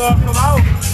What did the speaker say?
before I.